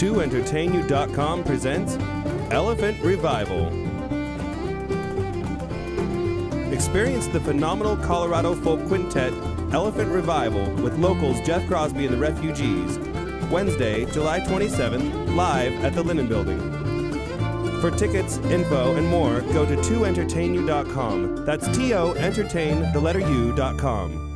TOentertainU.com presents Elephant Revival. Experience the phenomenal Colorado folk quintet Elephant Revival with locals Jeff Crosby and the Refugees, Wednesday, July 27th, live at the Linen Building. For tickets, info, and more, go to TOentertainU.com. That's T O entertain the letter U.com.